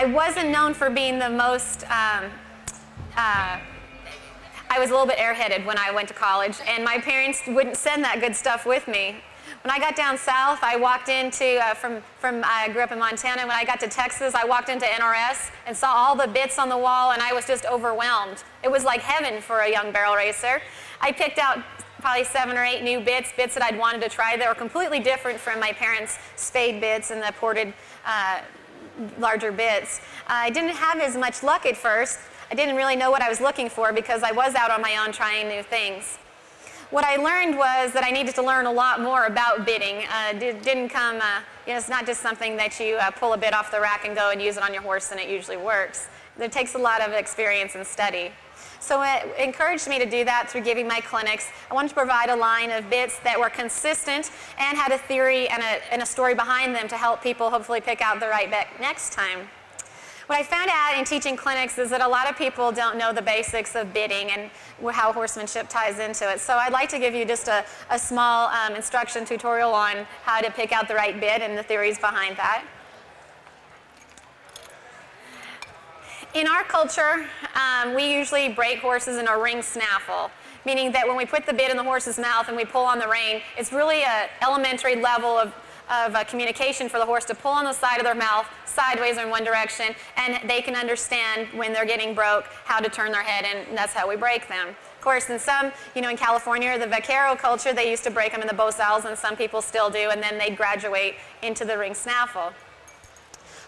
I wasn't known for being the most, um, uh, I was a little bit airheaded when I went to college, and my parents wouldn't send that good stuff with me. When I got down south, I walked into, uh, from, from, I grew up in Montana. When I got to Texas, I walked into NRS and saw all the bits on the wall, and I was just overwhelmed. It was like heaven for a young barrel racer. I picked out probably seven or eight new bits, bits that I'd wanted to try that were completely different from my parents' spade bits and the ported uh, larger bits. I didn't have as much luck at first. I didn't really know what I was looking for because I was out on my own trying new things. What I learned was that I needed to learn a lot more about bitting. Uh, it didn't come, uh, you know, it's not just something that you uh, pull a bit off the rack and go and use it on your horse and it usually works. It takes a lot of experience and study. So it encouraged me to do that through giving my clinics. I wanted to provide a line of bits that were consistent and had a theory and a, and a story behind them to help people hopefully pick out the right bet next time. What I found out in teaching clinics is that a lot of people don't know the basics of bitting and how horsemanship ties into it. So I'd like to give you just a, a small um, instruction tutorial on how to pick out the right bit and the theories behind that. In our culture, um, we usually break horses in a ring snaffle, meaning that when we put the bit in the horse's mouth and we pull on the rein, it's really an elementary level of, of uh, communication for the horse to pull on the side of their mouth, sideways or in one direction, and they can understand when they're getting broke how to turn their head, and that's how we break them. Of course, in some, you know, in California, the vaquero culture, they used to break them in the bozals, and some people still do, and then they'd graduate into the ring snaffle.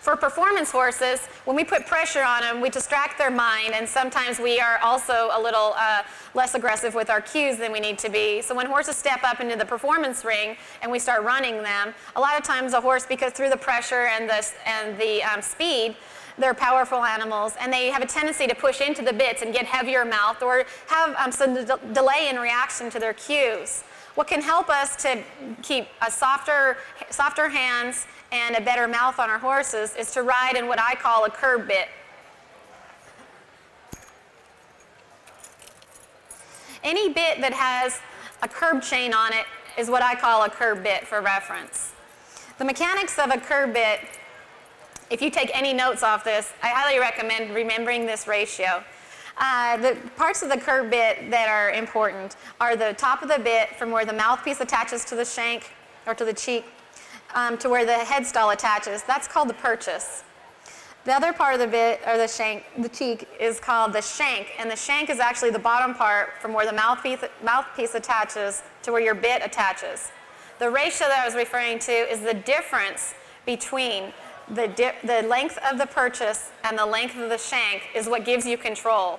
For performance horses, when we put pressure on them, we distract their mind, and sometimes we are also a little uh, less aggressive with our cues than we need to be. So when horses step up into the performance ring and we start running them, a lot of times a horse, because through the pressure and the, and the um, speed, they're powerful animals, and they have a tendency to push into the bits and get heavier mouth or have um, some de delay in reaction to their cues. What can help us to keep a softer, softer hands and a better mouth on our horses is to ride in what I call a curb bit. Any bit that has a curb chain on it is what I call a curb bit for reference. The mechanics of a curb bit, if you take any notes off this, I highly recommend remembering this ratio. Uh, the parts of the curb bit that are important are the top of the bit from where the mouthpiece attaches to the shank or to the cheek um, to where the headstall attaches. That's called the purchase. The other part of the bit, or the shank, the cheek, is called the shank, and the shank is actually the bottom part from where the mouthpiece, mouthpiece attaches to where your bit attaches. The ratio that I was referring to is the difference between the, the length of the purchase and the length of the shank is what gives you control.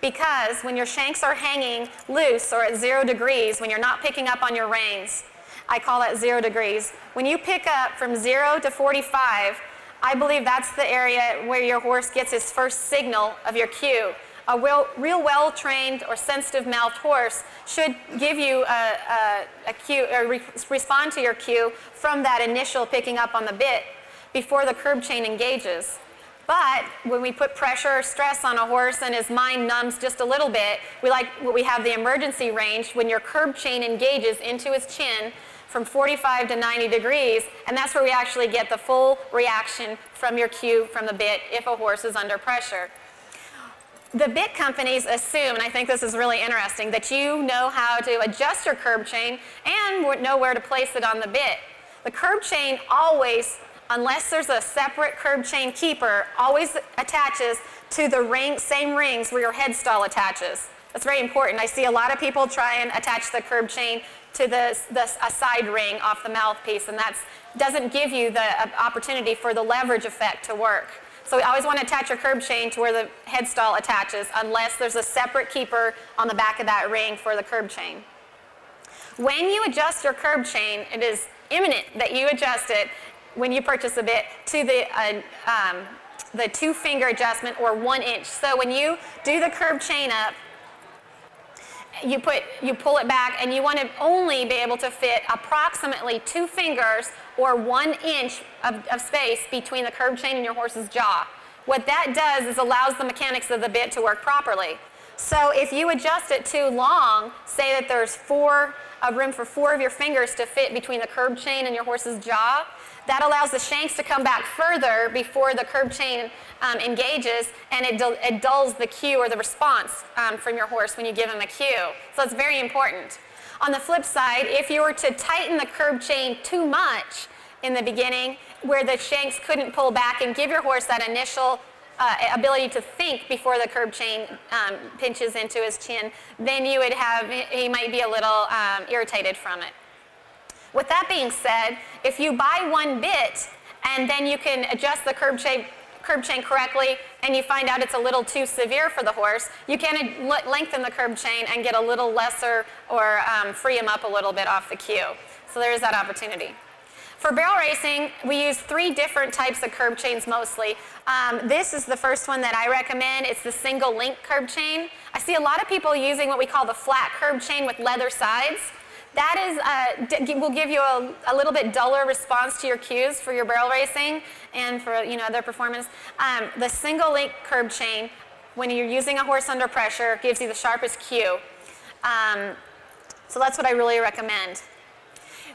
Because when your shanks are hanging loose or at zero degrees, when you're not picking up on your reins, I call that zero degrees. When you pick up from zero to 45, I believe that's the area where your horse gets his first signal of your cue. A real, real well-trained or sensitive-mouthed horse should give you a, a, a cue or re respond to your cue from that initial picking up on the bit before the curb chain engages. But when we put pressure or stress on a horse and his mind numbs just a little bit, we like we have the emergency range when your curb chain engages into his chin from 45 to 90 degrees, and that's where we actually get the full reaction from your cue from the bit if a horse is under pressure. The bit companies assume, and I think this is really interesting, that you know how to adjust your curb chain and know where to place it on the bit. The curb chain always, unless there's a separate curb chain keeper, always attaches to the ring, same rings where your head stall attaches. That's very important. I see a lot of people try and attach the curb chain to the, the, a side ring off the mouthpiece, and that doesn't give you the uh, opportunity for the leverage effect to work. So we always want to attach your curb chain to where the headstall attaches unless there's a separate keeper on the back of that ring for the curb chain. When you adjust your curb chain, it is imminent that you adjust it when you purchase a bit to the, uh, um, the two finger adjustment or one inch. So when you do the curb chain up, you put you pull it back and you want to only be able to fit approximately two fingers or one inch of, of, space between the curb chain and your horse's jaw. What that does is allows the mechanics of the bit to work properly. So if you adjust it too long, say that there's four a room for four of your fingers to fit between the curb chain and your horse's jaw, That allows the shanks to come back further before the curb chain um, engages, and it, it, dulls the cue or the response um, from your horse when you give him a cue. So it's very important. On the flip side, if you were to tighten the curb chain too much in the beginning, where the shanks couldn't pull back and give your horse that initial uh, ability to think before the curb chain um, pinches into his chin, then you would have, he might be a little um, irritated from it. With that being said, if you buy one bit and then you can adjust the curb chain, curb chain correctly and you find out it's a little too severe for the horse, you can lengthen the curb chain and get a little lesser or um, free him up a little bit off the cue. So there is that opportunity. For barrel racing, we use three different types of curb chains mostly. Um, this is the first one that I recommend. It's the single link curb chain. I see a lot of people using what we call the flat curb chain with leather sides. That is, uh, will give you a, a, little bit duller response to your cues for your barrel racing and for you know their performance. Um, the single link curb chain, when you're using a horse under pressure, gives you the sharpest cue. Um, so that's what I really recommend.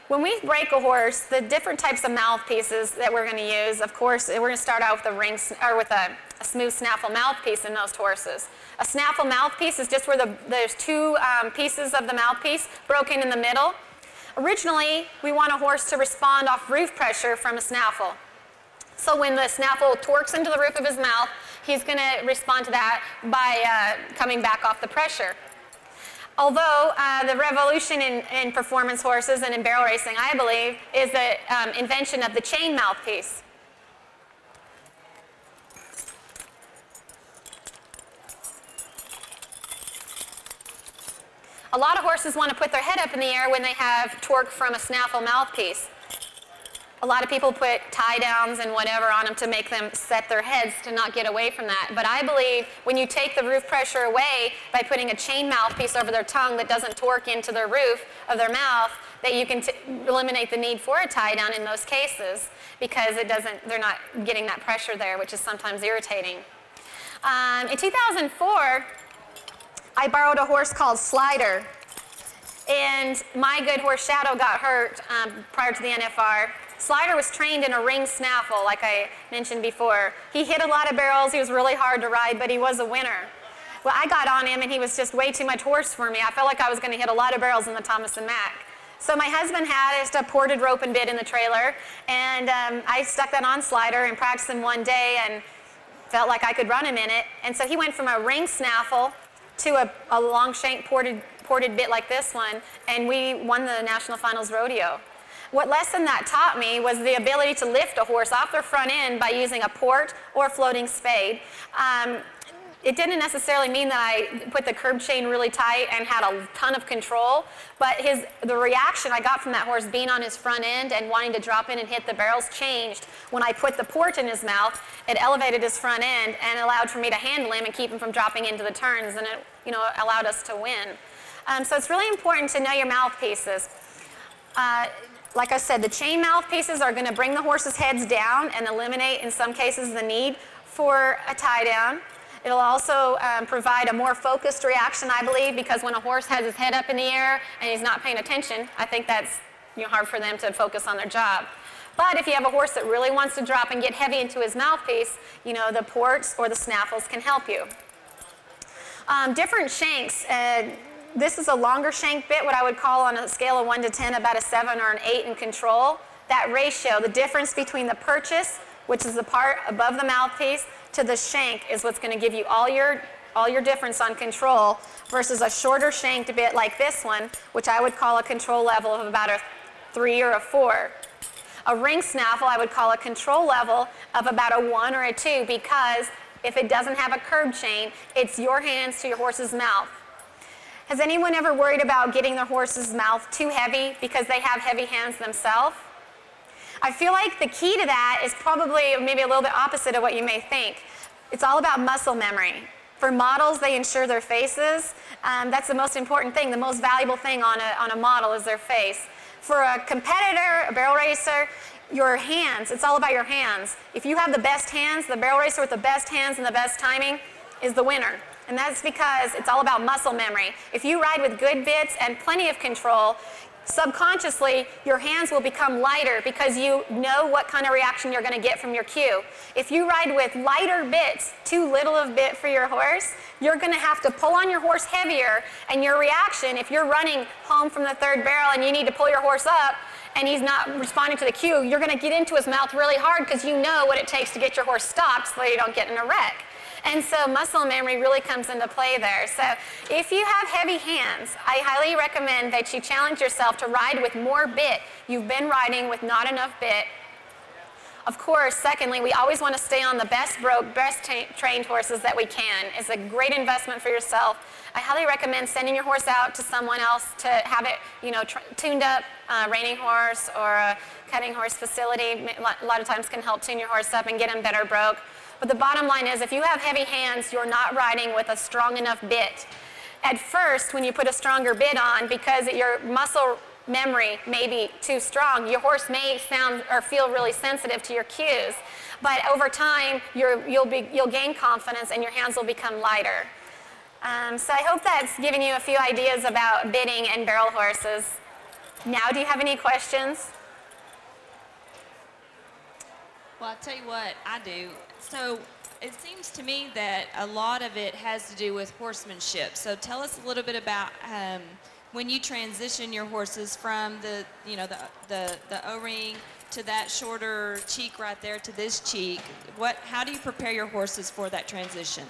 When we break a horse, the different types of mouthpieces that we're going to use, of course, we're going to start out with a ring or with a, a smooth snaffle mouthpiece in most horses. A snaffle mouthpiece is just where the, there's two um, pieces of the mouthpiece broken in the middle. Originally, we want a horse to respond off roof pressure from a snaffle. So when the snaffle torques into the roof of his mouth, he's going to respond to that by uh, coming back off the pressure. Although uh, the revolution in, in, performance horses and in barrel racing, I believe, is the um, invention of the chain mouthpiece. A lot of horses want to put their head up in the air when they have torque from a snaffle mouthpiece. A lot of people put tie downs and whatever on them to make them set their heads to not get away from that. But I believe when you take the roof pressure away by putting a chain mouthpiece over their tongue that doesn't torque into the roof of their mouth, that you can eliminate the need for a tie down in most cases because it doesn't, they're not getting that pressure there, which is sometimes irritating. Um, in 2004, I borrowed a horse called Slider. And my good horse Shadow got hurt um, prior to the NFR. Slider was trained in a ring snaffle, like I mentioned before. He hit a lot of barrels. He was really hard to ride, but he was a winner. Well, I got on him, and he was just way too much horse for me. I felt like I was going to hit a lot of barrels in the Thomas and Mack. So my husband had just a ported rope and bit in the trailer, and um, I stuck that on Slider and practiced him one day and felt like I could run him in it. And so he went from a ring snaffle to a, a long shank ported, ported bit like this one, and we won the national finals rodeo. What lesson that taught me was the ability to lift a horse off their front end by using a port or a floating spade. Um, it didn't necessarily mean that I put the curb chain really tight and had a ton of control, but his, the reaction I got from that horse being on his front end and wanting to drop in and hit the barrels changed when I put the port in his mouth. It elevated his front end and allowed for me to handle him and keep him from dropping into the turns, and it you know, allowed us to win. Um, so it's really important to know your mouthpieces. Uh, like I said, the chain mouthpieces are going to bring the horse's heads down and eliminate, in some cases, the need for a tie down. It'll also um, provide a more focused reaction, I believe, because when a horse has his head up in the air and he's not paying attention, I think that's you know, hard for them to focus on their job. But if you have a horse that really wants to drop and get heavy into his mouthpiece, you know, the ports or the snaffles can help you. Um, different shanks. Uh, this is a longer shank bit, what I would call on a scale of 1 to 10 about a 7 or an 8 in control. That ratio, the difference between the purchase, which is the part above the mouthpiece, to the shank is what's going to give you all your, all your difference on control versus a shorter shanked bit like this one, which I would call a control level of about a 3 or a 4. A ring snaffle I would call a control level of about a 1 or a 2 because if it doesn't have a curb chain, it's your hands to your horse's mouth. Has anyone ever worried about getting their horse's mouth too heavy because they have heavy hands themselves? I feel like the key to that is probably maybe a little bit opposite of what you may think. It's all about muscle memory. For models, they insure their faces. Um, that's the most important thing. The most valuable thing on a, on a model is their face. For a competitor, a barrel racer, your hands, it's all about your hands. If you have the best hands, the barrel racer with the best hands and the best timing is the winner. And that's because it's all about muscle memory. If you ride with good bits and plenty of control, subconsciously your hands will become lighter because you know what kind of reaction you're going to get from your cue. If you ride with lighter bits, too little of bit for your horse, you're going to have to pull on your horse heavier and your reaction, if you're running home from the third barrel and you need to pull your horse up and he's not responding to the cue, you're going to get into his mouth really hard because you know what it takes to get your horse stopped so you don't get in a wreck. And so muscle memory really comes into play there. So if you have heavy hands, I highly recommend that you challenge yourself to ride with more bit. You've been riding with not enough bit. Of course, secondly, we always want to stay on the best broke, best trained horses that we can. It's a great investment for yourself. I highly recommend sending your horse out to someone else to have it, you know, tuned up, uh, reining horse or a cutting horse facility. A lot of times can help tune your horse up and get him better broke. But the bottom line is if you have heavy hands, you're not riding with a strong enough bit. At first, when you put a stronger bit on, because your muscle memory may be too strong, your horse may sound or feel really sensitive to your cues. But over time, you will be, you'll gain confidence and your hands will become lighter. Um, so I hope that's given you a few ideas about bitting and barrel horses. Now, do you have any questions? Well, I'll tell you what I do. So it seems to me that a lot of it has to do with horsemanship. So tell us a little bit about um, when you transition your horses from the, you know, the, the, the O-ring to that shorter cheek right there to this cheek. What, how do you prepare your horses for that transition?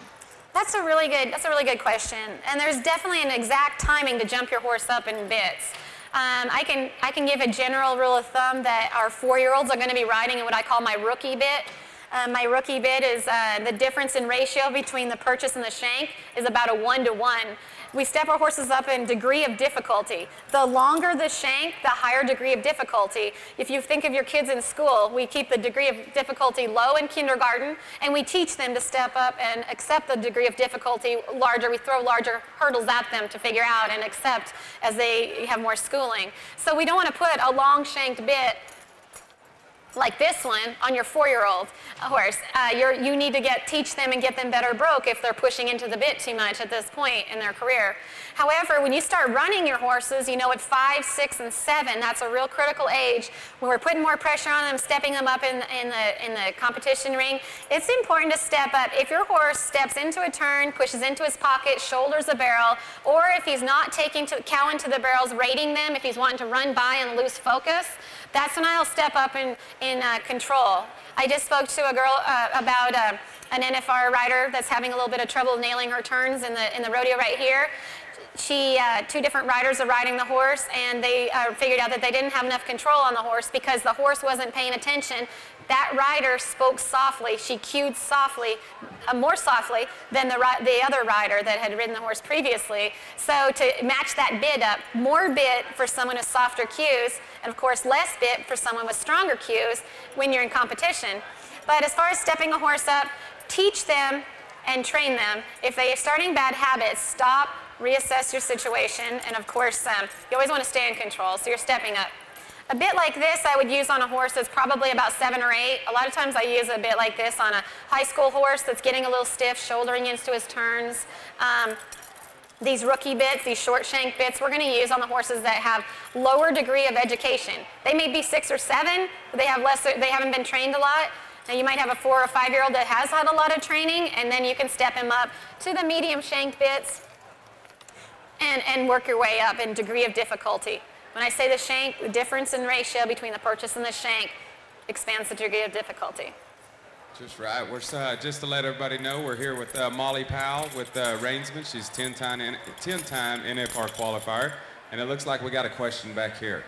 That's a really good, that's a really good question. And there's definitely an exact timing to jump your horse up in bits. Um, I, can, I can give a general rule of thumb that our four-year-olds are going to be riding in what I call my rookie bit. Uh, my rookie bit is uh, the difference in ratio between the purchase and the shank is about a one to one. We step our horses up in degree of difficulty. The longer the shank, the higher degree of difficulty. If you think of your kids in school, we keep the degree of difficulty low in kindergarten, and we teach them to step up and accept the degree of difficulty larger. We throw larger hurdles at them to figure out and accept as they have more schooling. So we don't want to put a long shanked bit like this one on your four-year-old horse. Uh, you need to get teach them and get them better broke if they're pushing into the bit too much at this point in their career. However, when you start running your horses, you know at five, six, and seven, that's a real critical age when we're putting more pressure on them, stepping them up in, in, the, in the competition ring. It's important to step up. If your horse steps into a turn, pushes into his pocket, shoulders a barrel, or if he's not taking to, cow into the barrels, rating them, if he's wanting to run by and lose focus, that's when I'll step up in, in uh, control. I just spoke to a girl uh, about uh, an NFR rider that's having a little bit of trouble nailing her turns in the, in the rodeo right here she, uh, two different riders are riding the horse, and they uh, figured out that they didn't have enough control on the horse because the horse wasn't paying attention. That rider spoke softly. She cued softly, uh, more softly than the, the other rider that had ridden the horse previously. So to match that bit up, more bit for someone with softer cues, and of course less bit for someone with stronger cues when you're in competition. But as far as stepping a horse up, teach them and train them. If they are starting bad habits, stop, reassess your situation, and of course, um, you always want to stay in control, so you're stepping up. A bit like this I would use on a horse that's probably about seven or eight. A lot of times I use a bit like this on a high school horse that's getting a little stiff, shouldering into his turns. Um, these rookie bits, these short shank bits, we're going to use on the horses that have lower degree of education. They may be six or seven, but they have less, they haven't been trained a lot. Now you might have a four or five year old that has had a lot of training, and then you can step him up to the medium shank bits and, and work your way up in degree of difficulty. When I say the shank, the difference in ratio between the purchase and the shank expands the degree of difficulty. Just right. We're uh, just to let everybody know, we're here with uh, Molly Powell with uh, Reinsman. She's 10-time 10-time NFR qualifier, and it looks like we got a question back here.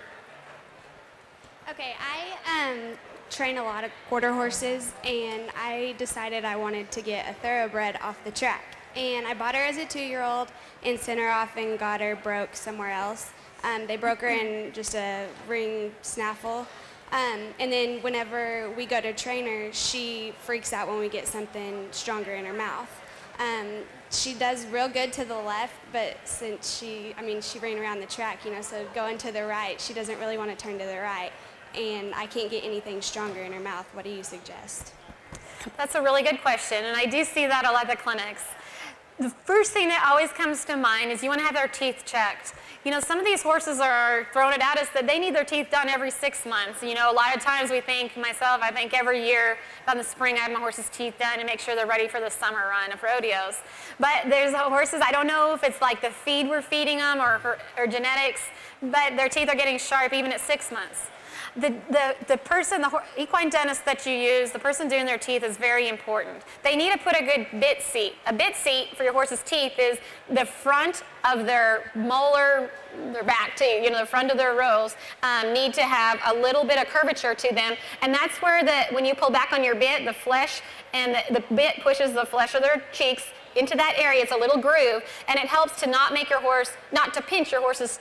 Okay, I um, train a lot of quarter horses, and I decided I wanted to get a thoroughbred off the track and I bought her as a two-year-old and sent her off and got her broke somewhere else. Um, they broke her in just a ring snaffle. Um, and then whenever we go to train her, she freaks out when we get something stronger in her mouth. Um, she does real good to the left, but since she, I mean, she ran around the track, you know, so going to the right, she doesn't really want to turn to the right. And I can't get anything stronger in her mouth. What do you suggest? That's a really good question, and I do see that a lot at the clinics. The first thing that always comes to mind is you want to have their teeth checked. you know, some of these horses are throwing it at us that they need their teeth done every six months. You know, a lot of times we think, myself, I think every year about the spring I have my horse's teeth done and make sure they're ready for the summer run of rodeos. But there's horses, I don't know if it's like the feed we're feeding them or, or genetics, but their teeth are getting sharp even at six months the, the, the person, the equine dentist that you use, the person doing their teeth is very important. They need to put a good bit seat. A bit seat for your horse's teeth is the front of their molar, their back teeth, you know, the front of their rows um, need to have a little bit of curvature to them. And that's where the, when you pull back on your bit, the flesh and the, the bit pushes the flesh of their cheeks into that area. It's a little groove and it helps to not make your horse, not to pinch your horse's.